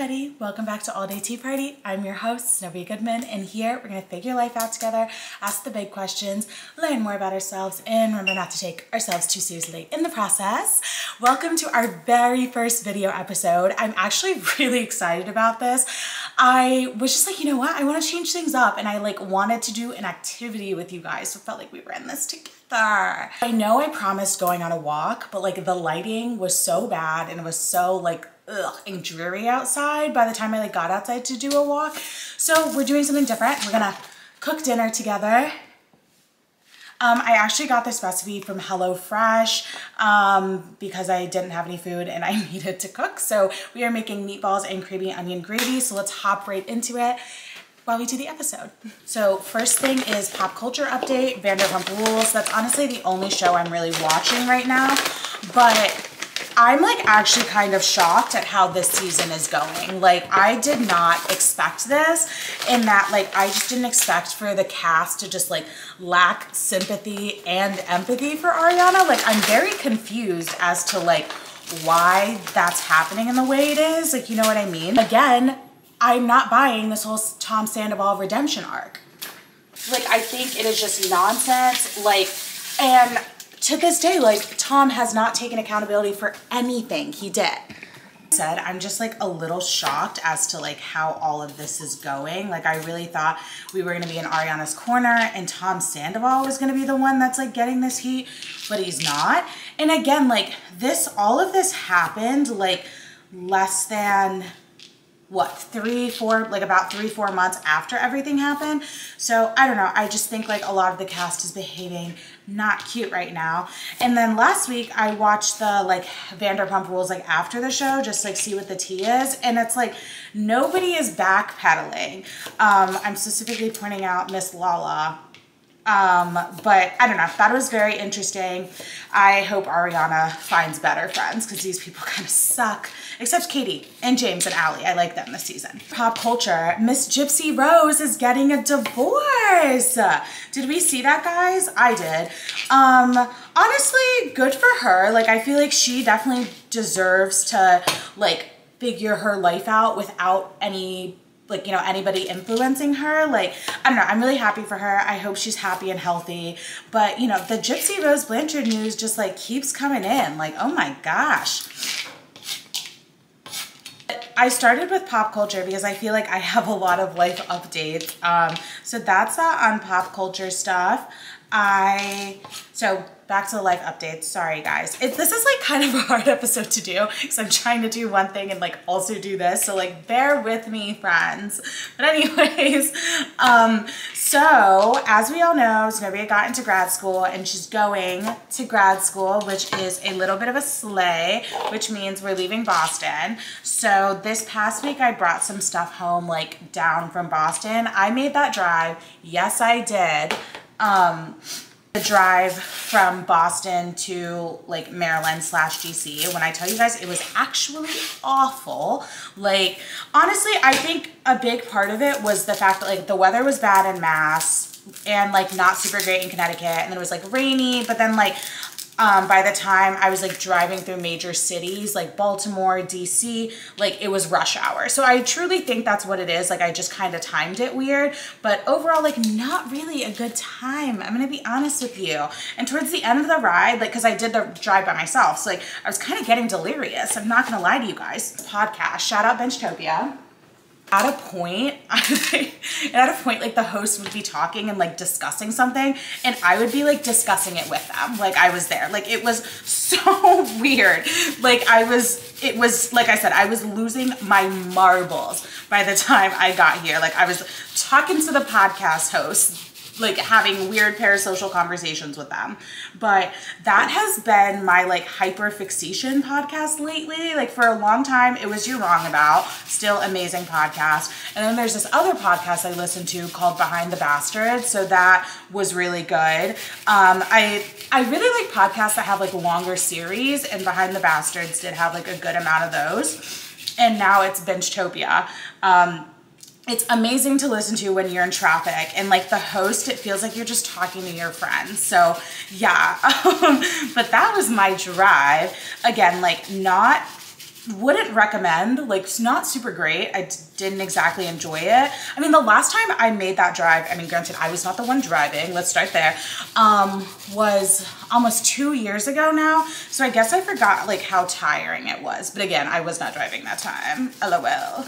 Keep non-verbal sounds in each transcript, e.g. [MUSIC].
everybody, welcome back to All Day Tea Party. I'm your host, Zenobia Goodman, and here we're gonna figure life out together, ask the big questions, learn more about ourselves, and remember not to take ourselves too seriously in the process. Welcome to our very first video episode. I'm actually [LAUGHS] really excited about this. I was just like, you know what, I wanna change things up, and I like wanted to do an activity with you guys, so it felt like we were in this together. I know I promised going on a walk, but like the lighting was so bad and it was so like ugh, and dreary outside by the time I like got outside to do a walk. So we're doing something different. We're gonna cook dinner together. Um, I actually got this recipe from HelloFresh um, because I didn't have any food and I [LAUGHS] needed to cook. So we are making meatballs and creamy onion gravy. So let's hop right into it while we do the episode. So first thing is pop culture update, Vanderpump Rules. That's honestly the only show I'm really watching right now, but I'm like actually kind of shocked at how this season is going. Like I did not expect this in that like I just didn't expect for the cast to just like lack sympathy and empathy for Ariana. Like I'm very confused as to like why that's happening in the way it is. Like, you know what I mean? Again, I'm not buying this whole Tom Sandoval redemption arc. Like, I think it is just nonsense. Like, and to this day, like, Tom has not taken accountability for anything he did. Said, I'm just like a little shocked as to like how all of this is going. Like I really thought we were gonna be in Ariana's corner and Tom Sandoval was gonna be the one that's like getting this heat, but he's not. And again, like this, all of this happened like less than what three four like about three four months after everything happened? So i don't know i just think like a lot of the cast is behaving not cute right now. And then last week i watched the like vanderpump rules like after the show just like see what the tea is. And it's like nobody is backpedaling. Um i'm specifically pointing out miss lala um, but I don't know, that was very interesting. I hope Ariana finds better friends because these people [LAUGHS] kind of suck, except Katie and James and Allie. I like them this season. Pop culture, Miss Gypsy Rose is getting a divorce. Did we see that, guys? I did. Um, honestly, good for her. Like, I feel like she definitely deserves to, like, figure her life out without any like, you know, anybody influencing her. Like, I don't know, I'm really happy for her. I hope she's happy and healthy. But, you know, the Gypsy Rose Blanchard news just like keeps coming in. Like, oh my gosh. I started with pop culture because I feel like I have a lot of life updates. Um, so that's on pop culture stuff. I, so back to the life updates. Sorry guys. It, this is like kind of a hard [LAUGHS] episode to do because I'm trying to do one thing and like also do this. So like bear with me friends. But anyways, [LAUGHS] um, so as we all know, Zenobia got into grad school and she's going to grad school, which is a little bit of a slay, which means we're leaving Boston. So this past week I brought some stuff home like down from Boston. I made that drive. Yes, I did. Um, the drive from Boston to like Maryland slash DC. When I tell you guys, it was actually awful. Like, honestly, I think a big part of it was the fact that like the weather was bad in Mass and like not super great in Connecticut. And then it was like rainy, but then like um, by the time I was like driving through major cities like Baltimore, DC, like it was rush hour. So I truly think that's what it is. Like I just kind of timed it weird, but overall like not really a good time. I'm gonna be honest with you. And towards the end of the ride, like cause I did the drive by myself, so like I was kind of getting delirious. I'm not gonna lie to you guys. Podcast, shout out Benchtopia at a point, [LAUGHS] at a point, like the host would be talking and like discussing something, and I would be like discussing it with them. Like I was there. Like it was [LAUGHS] so weird. Like I was, it was, like I said, I was losing my marbles by the time I got here. Like I was talking to the podcast host like having weird parasocial conversations with them. But that has been my like hyper fixation podcast lately. Like for a long time, it was You're Wrong About, still amazing podcast. And then there's this other podcast I listened to called Behind the Bastards. So that was really good. Um, I I really like podcasts that have like longer series, and Behind the Bastards did have like a good amount of those. And now it's Benchtopia. Um, it's amazing to listen to when you're in traffic and like the host it feels like you're just talking to your friends. So yeah [LAUGHS] um, but that was my drive. Again like not wouldn't recommend like it's not super great. I didn't exactly enjoy it. I mean the last time i made that drive i mean granted i was not the one driving let's start there um was almost two years ago now. So i guess i forgot like how tiring it was. But again i was not driving that time. Lol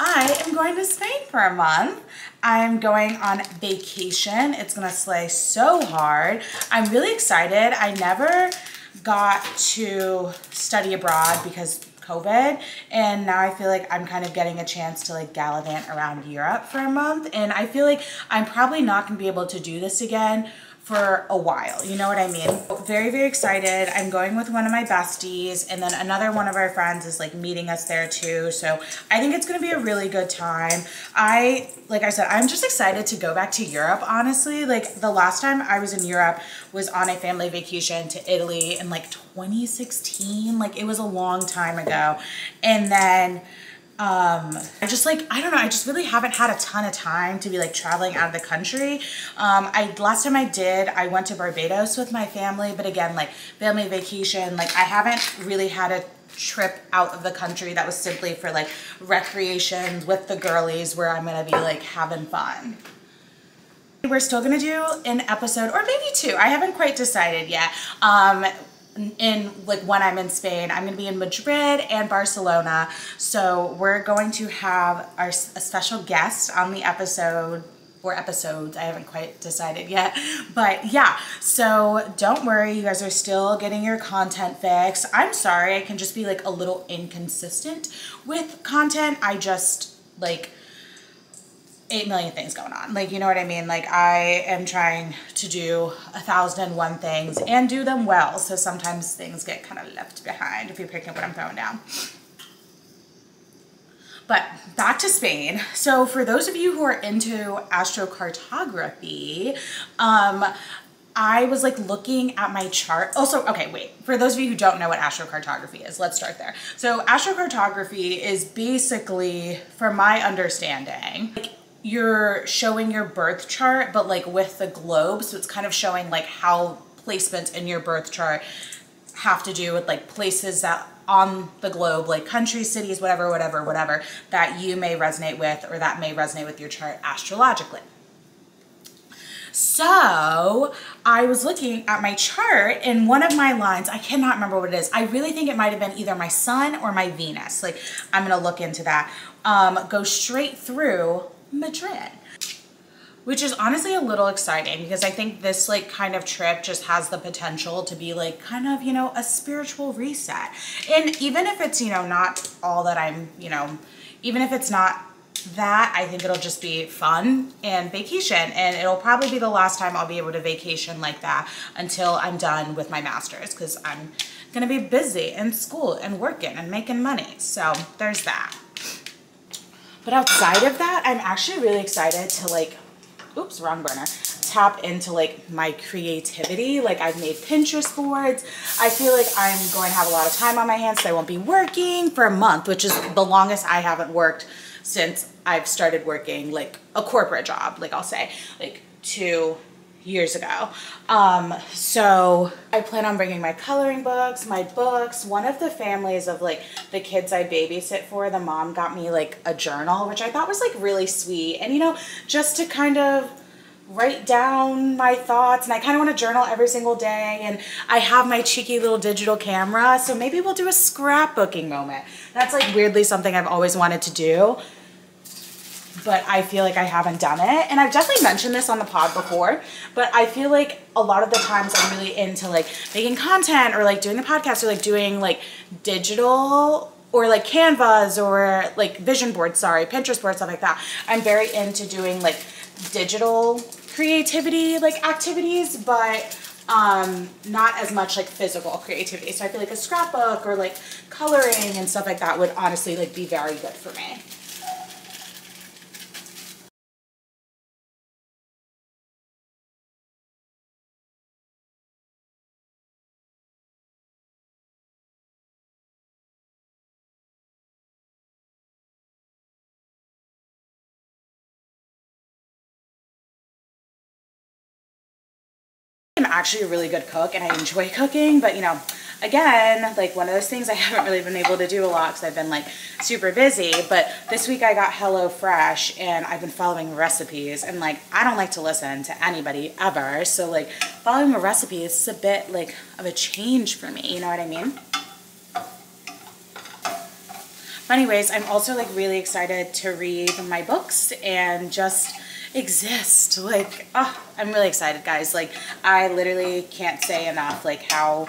I am going to Spain for a month. I'm going on vacation. It's gonna slay so hard. I'm really excited. I never got to study abroad because COVID and now I feel like I'm kind of getting a chance to like gallivant around Europe for a month and I feel like I'm probably not gonna be able to do this again for a while. You know what I mean? Very, very excited. I'm going with one of my besties and then another one of our friends is like meeting us there too. So I think it's going to be a really good time. I, like I said, I'm just excited to go back to Europe, honestly. Like the last time I was in Europe was on a family vacation to Italy in like 2016. Like it was a long time ago. And then um i just like i don't know i just really haven't had a ton of time to be like traveling out of the country. Um i last time i did i went to barbados with my family but again like family vacation like i haven't really had a trip out of the country that was simply for like recreation with the girlies where i'm gonna be like having fun. We're still gonna do an episode or maybe two i haven't quite decided yet. Um in like when I'm in Spain. I'm to be in Madrid and Barcelona. So we're going to have our a special guest on the episode or episodes. I haven't quite decided yet. [LAUGHS] But yeah, so don't worry. You guys are still getting your content fix. I'm sorry. I can just be like a little inconsistent with content. I just like 8 million things going on. Like, you know what I mean? Like, I am trying to do a thousand and one things and do them well. So sometimes things get kind of left behind if you're picking up what I'm throwing down. But back to Spain. So for those of you who are into astrocartography, um, I was like looking at my chart. Also, okay, wait. For those of you who don't know what astrocartography is, let's start there. So astrocartography is basically, from my understanding, like you're showing your birth chart, but like with the globe. So it's kind of showing like how placements in your birth chart have to do with like places that on the globe, like countries, cities, whatever, whatever, whatever, that you may resonate with or that may resonate with your chart astrologically. So I was looking at my chart and one of my lines, I cannot remember what it is. I really think it might have been either my sun or my Venus. Like I'm going to look into that. Um, go straight through Madrid which is honestly a little exciting because I think this like kind of trip just has the potential to be like kind of, you know, a spiritual reset. And even if it's, you know, not all that I'm, you know, even if it's not that, I think it'll just be fun and vacation. And it'll probably be the last time I'll be able to vacation like that until I'm done with my master's because I'm going to be busy in school and working and making money. So there's that. But outside of that, I'm actually really excited to like, oops, wrong burner, tap into like my creativity. Like I've made Pinterest boards. I feel like I'm going to have a lot of time on my hands so I won't be working for a month, which is the longest I haven't worked since I've started working like a corporate job, like I'll say, like two years ago. Um, so I plan on bringing my coloring books, my books. One of the families of like the kids I babysit for, the mom got me like a journal, which I thought was like really sweet. And you know, just to kind of write down my thoughts and I kind of want to journal every single day and I have my cheeky little digital camera so maybe we'll do a scrapbooking moment. That's like weirdly something I've always wanted to do but I feel like I haven't done it. And I've definitely mentioned this on the pod before, but I feel like a lot of the times I'm really into like making content or like doing the podcast or like doing like digital or like Canvas or like vision boards, sorry, Pinterest boards, stuff like that. I'm very into doing like digital creativity like activities, but um, not as much like physical creativity. So I feel like a scrapbook or like coloring and stuff like that would honestly like be very good for me. Actually a really good cook and I enjoy cooking, but you know, again, like one of those things I [LAUGHS] haven't really been able to do a lot because I've been like super busy. But this week I got Hello Fresh and I've been following recipes and like I don't like to listen to anybody ever. So like following a recipe is a bit like of a change for me. You know what I mean? But anyways, I'm also like really excited to read my books and just exist. Like, oh, I'm really excited, guys. Like, I literally can't say enough, like, how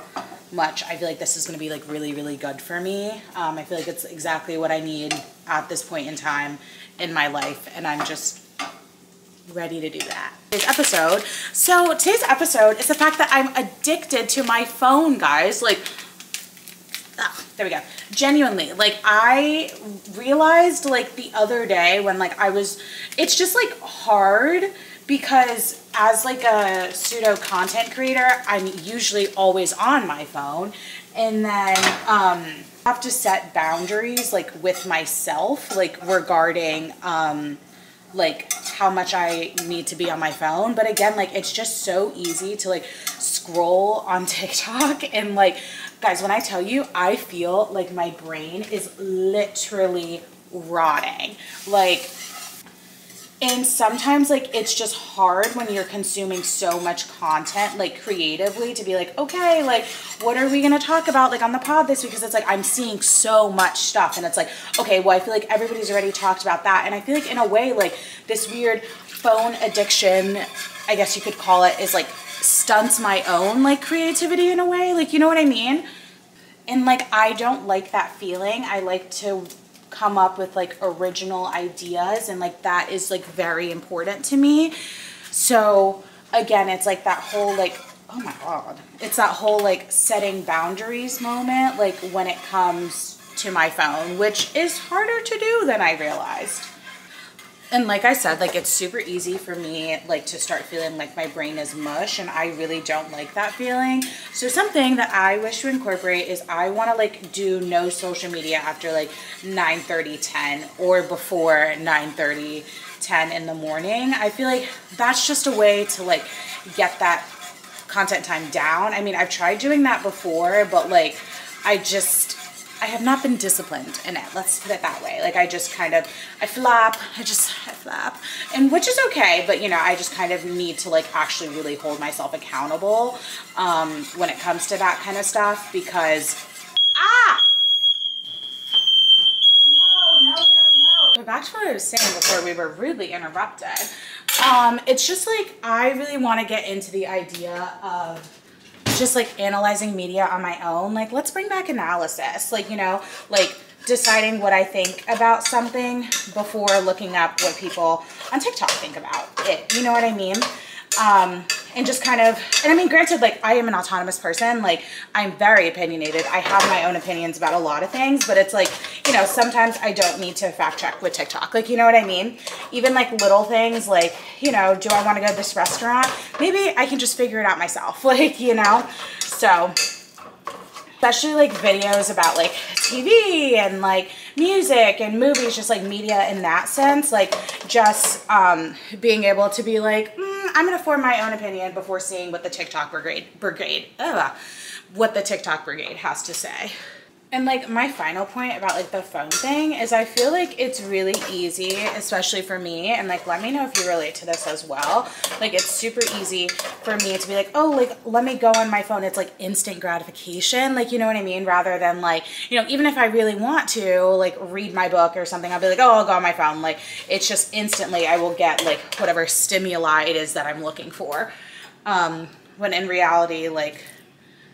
much I feel like this is going to be, like, really, really good for me. Um, I feel like it's exactly what I need at this point in time in my life, and I'm just ready to do that. Today's episode. So, today's episode is the fact that I'm addicted to my phone, guys. Like, there we go. Genuinely, like I realized like the other day when like I was, it's just like hard because as like a pseudo content creator, I'm usually always on my phone and then um, have to set boundaries like with myself, like regarding um, like how much I need to be on my phone. But again, like it's just so easy to like scroll on [LAUGHS] TikTok and like Guys, when I tell you, I feel like my brain is literally rotting. Like, and sometimes like it's just hard when you're consuming so much content like creatively to be like okay like what are we gonna talk about like on the pod this because it's like i'm seeing so much stuff and it's like okay well i feel like everybody's already talked about that and i feel like in a way like this weird phone addiction i guess you could call it is like stunts my own like creativity in a way like you know what i mean and like I don't like that feeling. I like to come up with like original ideas and like that is like very important to me. So again, it's like that whole like oh my god. It's that whole like setting boundaries moment like when it comes to my phone, which is harder to do than I realized. And like I said, like it's super easy for me like to start feeling like my brain is mush and I really don't like that feeling. So something that I wish to incorporate is I want to like do no social media after like 9 30, 10 or before 9 30, 10 in the morning. I feel like that's just a way to like get that content time down. I mean, I've tried doing that before, but like I just I have not been disciplined in it. Let's put it that way. Like I just kind of, I flop, I just, I flap. And which is okay, but you know, I just kind of need to like actually really hold myself accountable um, when it comes to that kind of stuff because, ah! No, no, no, no. Back to what I was saying before we were rudely interrupted. Um, it's just like, I really want to get into the idea of just like analyzing media on my own, like let's bring back analysis. Like, you know, like deciding what I think about something before looking up what people on TikTok think about it. You know what I mean? Um, and just kind of, and I mean, granted, like I am an autonomous person, like I'm very opinionated. I have my own opinions about a lot of things, but it's like, you know, sometimes I don't need to fact check with TikTok. Like, you know what I mean? Even like little things like, you know, do I want to go to this restaurant? Maybe I can just figure it out myself. [LAUGHS] Like, you know, so especially like videos about like TV and like music and movies, just like media in that sense, like just um, being able to be like, mm, I'm gonna form my own opinion before seeing what the TikTok brigade, brigade, ugh, what the TikTok brigade has to say. And like my final point about like the phone thing is I feel like it's really easy, especially for me. And like, let me know if you relate to this as well. Like it's super easy for me to be like, oh, like, let me go on my phone. It's like instant gratification. Like, you know what I mean? Rather than like, you know, even if I really want to like read my book or something, I'll be like, oh, I'll go on my phone. Like it's just instantly I will get like whatever stimuli it is that I'm looking for. Um, when in reality, like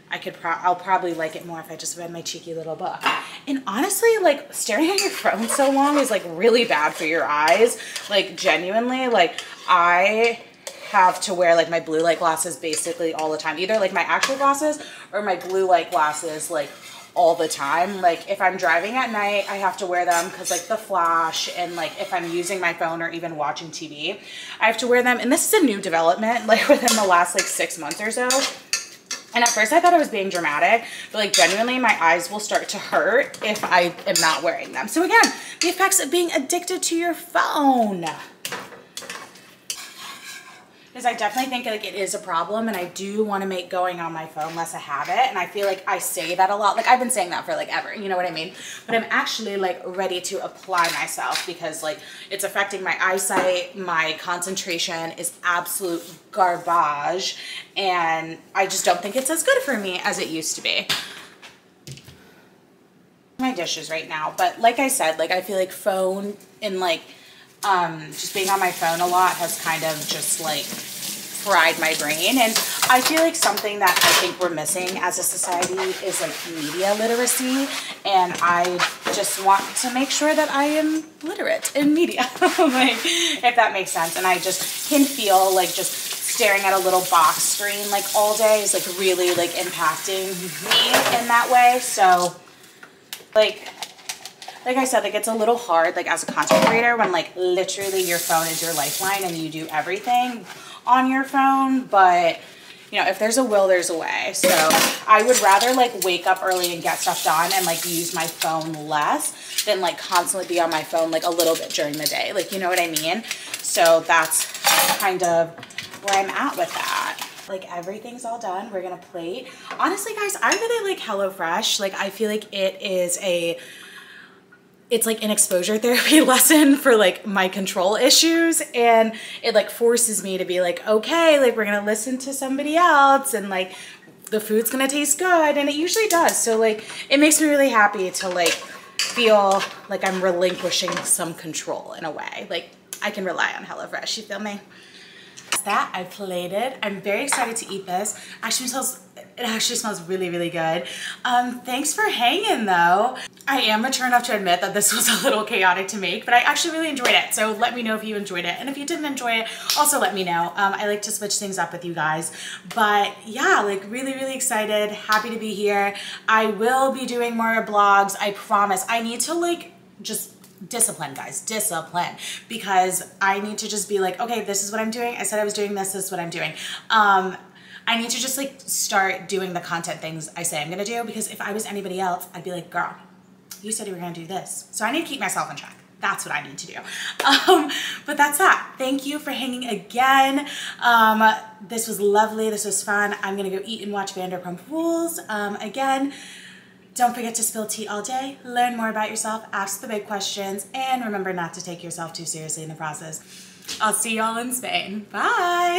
I could pro I'll probably like it more if I just read my cheeky little book. And honestly, like staring at your phone so long is like really bad for your eyes. Like genuinely, like I have to wear like my blue light glasses basically all the time. Either like my actual glasses or my blue light glasses like all the time. Like if I'm driving at night, I have to wear them because like the flash and like if I'm using my phone or even watching TV, I have to wear them. And this is a new development [LAUGHS] like within the last like six months or so. And at first I thought I was being dramatic, but like genuinely my eyes will start to hurt if I am not wearing them. So again, the effects of being addicted to your phone. Because I definitely think like it is a problem and I do want to make going on my phone less a habit and I feel like I say that a lot like I've been saying that for like ever you know what I mean? But I'm actually like ready to apply myself because like it's affecting my eyesight my concentration is absolute garbage and I just don't think it's as good for me as it used to be. My dishes right now but like I said like I feel like phone and like um, just being on my phone a lot has kind of just like fried my brain. And I feel like something that I think we're missing as a society is like media literacy. And I just want to make sure that I am literate in media, [LAUGHS] like, if that makes sense. And I just can feel like just staring at a little box screen like all day is like really like impacting me in that way. So like like I said, like it's a little hard like as a content creator when like literally your phone is your lifeline and you do everything on your phone. But you know, if there's a will, there's a way. So I would rather like wake up early and get stuff done and like use my phone less than like constantly be on my phone like a little bit during the day. Like, you know what I mean? So that's kind of where I'm at with that like everything's all done we're gonna plate honestly guys i really like HelloFresh like i feel like it is a it's like an exposure [LAUGHS] therapy lesson for like my control issues and it like forces me to be like okay like we're gonna listen to somebody else and like the food's gonna taste good and it usually does. So like it makes me really happy to like feel like I'm relinquishing some control in a way. Like I can rely on HelloFresh. You feel me? That I plated. I'm very excited to eat this. Actually smells it actually smells really really good um thanks for hanging though I am mature enough to admit that this [LAUGHS] was a little chaotic to make, but I actually really enjoyed it. So let me know if you enjoyed it. And if you didn't enjoy it, also let me know. Um, I like to switch things up with you guys. But yeah, like really, really excited. Happy to be here. I will be doing more blogs. I promise. I need to like just discipline guys discipline because i need to just be like okay this is what i'm doing i said i was doing this this is what i'm doing um I need to just like start doing the content things I say I'm gonna do because if I was anybody else, I'd be like, girl, you said you were gonna do this. So I need to keep myself on track. That's what I need to do. [LAUGHS] Um, but that's that. Thank you for hanging again. Um, this was lovely. This was fun. I'm gonna go eat and watch Vanderpump Rules. Um, again, don't forget to spill tea all day, learn more about yourself, ask the big questions, and remember not to take yourself too seriously in the process. I'll see y'all in Spain. Bye.